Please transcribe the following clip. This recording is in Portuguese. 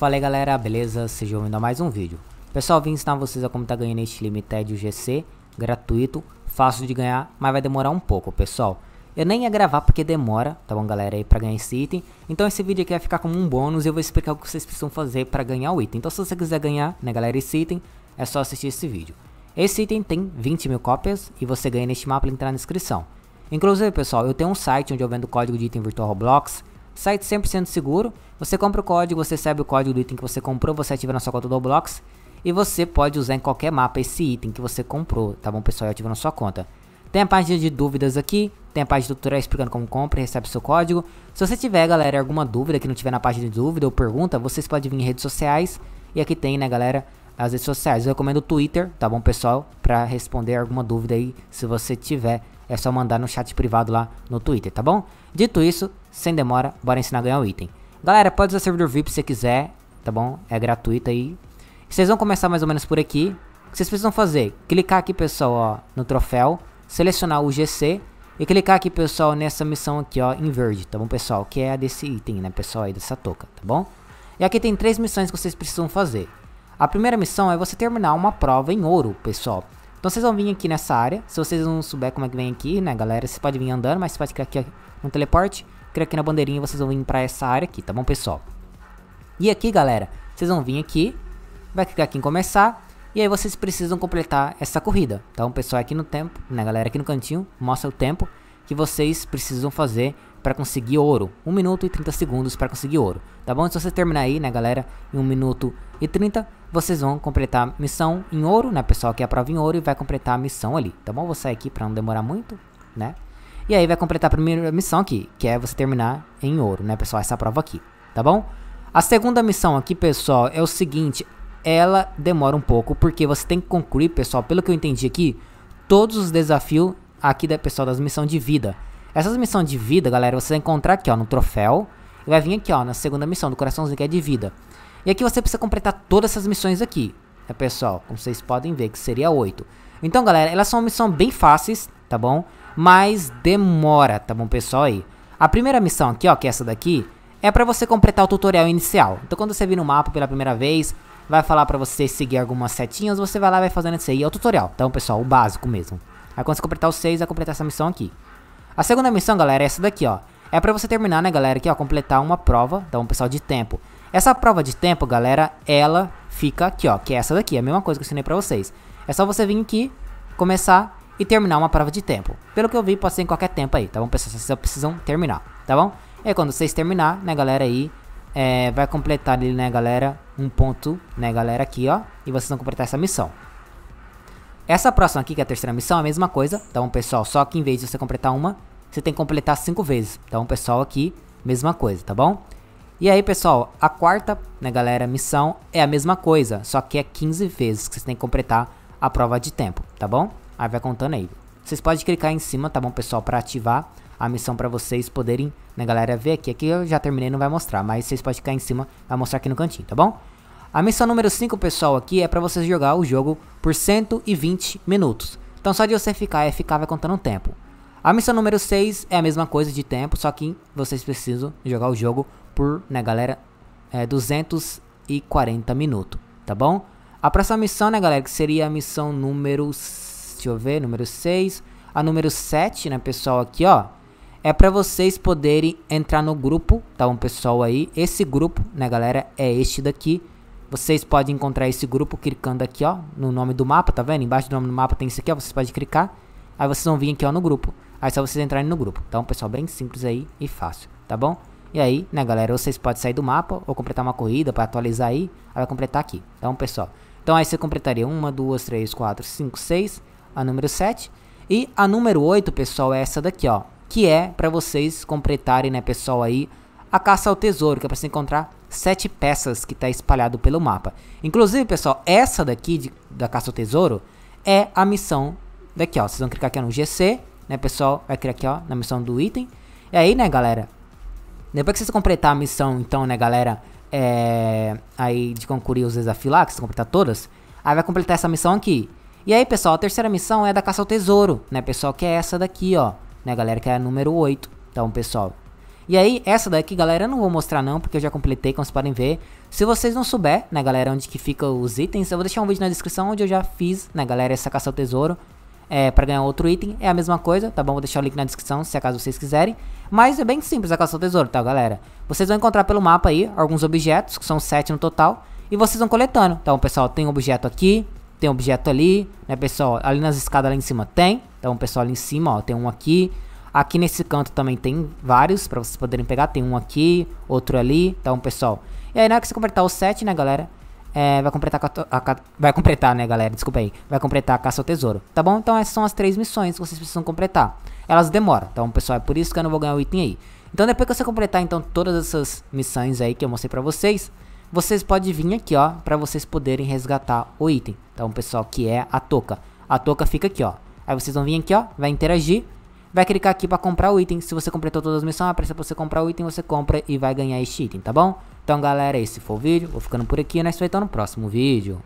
Fala aí galera, beleza? Sejam bem-vindos a mais um vídeo. Pessoal, vim ensinar vocês a como tá ganhando este Limited GC, gratuito, fácil de ganhar, mas vai demorar um pouco, pessoal. Eu nem ia gravar porque demora, tá bom galera, aí pra ganhar esse item. Então esse vídeo aqui vai ficar como um bônus e eu vou explicar o que vocês precisam fazer pra ganhar o item. Então se você quiser ganhar, né galera, esse item, é só assistir esse vídeo. Esse item tem 20 mil cópias e você ganha neste mapa, link tá na descrição. Inclusive, pessoal, eu tenho um site onde eu vendo código de item virtual Roblox. Site 100% seguro. Você compra o código, você recebe o código do item que você comprou, você ativa na sua conta do Roblox. E você pode usar em qualquer mapa esse item que você comprou, tá bom, pessoal? E ativa na sua conta. Tem a página de dúvidas aqui, tem a página de tutorial explicando como compra e recebe seu código. Se você tiver, galera, alguma dúvida que não tiver na página de dúvida ou pergunta, vocês podem vir em redes sociais. E aqui tem, né, galera, as redes sociais. Eu recomendo o Twitter, tá bom, pessoal? Pra responder alguma dúvida aí, se você tiver é só mandar no chat privado lá no Twitter, tá bom? Dito isso, sem demora, bora ensinar a ganhar o item. Galera, pode usar servidor VIP se quiser, tá bom? É gratuito aí. Vocês vão começar mais ou menos por aqui. O que vocês precisam fazer? Clicar aqui, pessoal, ó, no troféu, selecionar o GC e clicar aqui, pessoal, nessa missão aqui, ó, em verde, tá bom, pessoal? Que é a desse item, né, pessoal, aí dessa touca, tá bom? E aqui tem três missões que vocês precisam fazer. A primeira missão é você terminar uma prova em ouro, pessoal. Então vocês vão vir aqui nessa área. Se vocês não souber como é que vem aqui, né, galera? Vocês podem vir andando, mas você pode criar aqui no teleporte. Criar aqui na bandeirinha e vocês vão vir pra essa área aqui, tá bom, pessoal? E aqui, galera, vocês vão vir aqui. Vai clicar aqui em começar. E aí vocês precisam completar essa corrida. Então, pessoal, aqui no tempo, né, galera? Aqui no cantinho, mostra o tempo que vocês precisam fazer para conseguir ouro. 1 minuto e 30 segundos para conseguir ouro. Tá bom? Se você terminar aí, né, galera, em 1 minuto e 30, vocês vão completar a missão em ouro, né, pessoal, que é a prova em ouro e vai completar a missão ali, tá bom? Vou sair aqui para não demorar muito, né? E aí vai completar a primeira missão aqui, que é você terminar em ouro, né, pessoal, essa prova aqui, tá bom? A segunda missão aqui, pessoal, é o seguinte, ela demora um pouco, porque você tem que concluir, pessoal, pelo que eu entendi aqui, todos os desafios aqui da pessoal das missões de vida. Essas missões de vida, galera, você vai encontrar aqui, ó, no troféu, e vai vir aqui, ó, na segunda missão, do coraçãozinho que é de vida. E aqui você precisa completar todas essas missões aqui, né, pessoal? Como vocês podem ver, que seria 8. Então, galera, elas são missões bem fáceis, tá bom? Mas demora, tá bom, pessoal? Aí. A primeira missão aqui, ó, que é essa daqui, é pra você completar o tutorial inicial. Então, quando você vir no mapa pela primeira vez, vai falar pra você seguir algumas setinhas, você vai lá e vai fazendo isso aí. É o tutorial, então, pessoal, o básico mesmo. Aí, quando você completar os 6, vai completar essa missão aqui. A segunda missão, galera, é essa daqui, ó. É pra você terminar, né, galera, aqui, ó, completar uma prova, então, pessoal, de tempo. Essa prova de tempo, galera, ela fica aqui, ó, que é essa daqui, a mesma coisa que eu ensinei pra vocês. É só você vir aqui, começar e terminar uma prova de tempo. Pelo que eu vi, pode ser em qualquer tempo aí, tá bom, pessoal? Vocês só precisam terminar, tá bom? E aí, quando vocês terminar, né, galera, aí, é, vai completar ali, né, galera, um ponto, né, galera, aqui, ó, e vocês vão completar essa missão. Essa próxima aqui, que é a terceira missão, é a mesma coisa, tá bom, pessoal? Só que em vez de você completar uma, você tem que completar cinco vezes. Então, pessoal, aqui, mesma coisa, tá bom? E aí, pessoal, a quarta, né, galera, missão é a mesma coisa, só que é 15 vezes que vocês têm que completar a prova de tempo, tá bom? Aí vai contando aí. Vocês podem clicar em cima, tá bom, pessoal, para ativar a missão para vocês poderem, né, galera, ver aqui. Aqui eu já terminei, não vai mostrar, mas vocês podem clicar em cima, vai mostrar aqui no cantinho, tá bom? A missão número 5, pessoal, aqui é para vocês jogar o jogo por 120 minutos. Então só de você ficar, é ficar vai contando o tempo. A missão número 6 é a mesma coisa de tempo, só que vocês precisam jogar o jogo por, né, galera, é 240 minutos, tá bom? A próxima missão, né, galera, que seria a missão número, deixa eu ver, número 6, a número 7, né, pessoal, aqui, ó, é para vocês poderem entrar no grupo, tá bom, pessoal, aí, esse grupo, né, galera, é este daqui, vocês podem encontrar esse grupo clicando aqui, ó, no nome do mapa, tá vendo? Embaixo do nome do mapa tem isso aqui, ó, vocês podem clicar, aí vocês vão vir aqui, ó, no grupo, aí é só vocês entrarem no grupo, então, pessoal, bem simples aí e fácil, tá bom? E aí, né, galera, vocês podem sair do mapa ou completar uma corrida para atualizar aí. Aí vai completar aqui. Então, pessoal. Então, aí você completaria uma, duas, três, quatro, cinco, seis. A número 7. E a número 8, pessoal, é essa daqui, ó. Que é para vocês completarem, né, pessoal, aí a caça ao tesouro, que é para você encontrar sete peças que tá espalhado pelo mapa. Inclusive, pessoal, essa daqui de, da caça ao tesouro é a missão daqui, ó. Vocês vão clicar aqui no GC, né, pessoal? Vai clicar aqui, ó, na missão do item. E aí, né, galera, depois que vocês completar a missão, então, né, galera, é, aí de concluir os desafios lá, que vocês completar todas, aí vai completar essa missão aqui. E aí, pessoal, a terceira missão é da caça ao tesouro, né, pessoal, que é essa daqui, ó, né, galera, que é a número 8, então, pessoal. E aí, essa daqui, galera, eu não vou mostrar não, porque eu já completei, como vocês podem ver. Se vocês não souber, né, galera, onde que fica os itens, eu vou deixar um vídeo na descrição onde eu já fiz, né, galera, essa caça ao tesouro. É, pra ganhar outro item, é a mesma coisa, tá bom? Vou deixar o link na descrição, se acaso vocês quiserem. Mas é bem simples a caça ao tesouro, tá, galera? Vocês vão encontrar pelo mapa aí alguns objetos, que são sete no total, e vocês vão coletando. Então, pessoal, tem objeto aqui, tem objeto ali, né, pessoal? Ali nas escadas lá em cima tem. Então, pessoal, ali em cima, ó, tem um aqui. Aqui nesse canto também tem vários para vocês poderem pegar. Tem um aqui, outro ali. Então, pessoal. E aí, na hora que você completar o 7, né, galera? É, vai completar a, a, vai completar, né, galera? Desculpa aí. Vai completar a caça ao tesouro. Tá bom? Então, essas são as três missões que vocês precisam completar. Elas demoram. Então, pessoal, é por isso que eu não vou ganhar o item aí. Então, depois que você completar, então, todas essas missões aí que eu mostrei pra vocês, vocês podem vir aqui, ó, pra vocês poderem resgatar o item. Então, pessoal, que é a touca. A touca fica aqui, ó. Aí vocês vão vir aqui, ó, vai interagir vai clicar aqui para comprar o item. Se você completou todas as missões, aparece para você comprar o item, você compra e vai ganhar este item, tá bom? Então, galera, esse foi o vídeo. Vou ficando por aqui, né? vemos no próximo vídeo.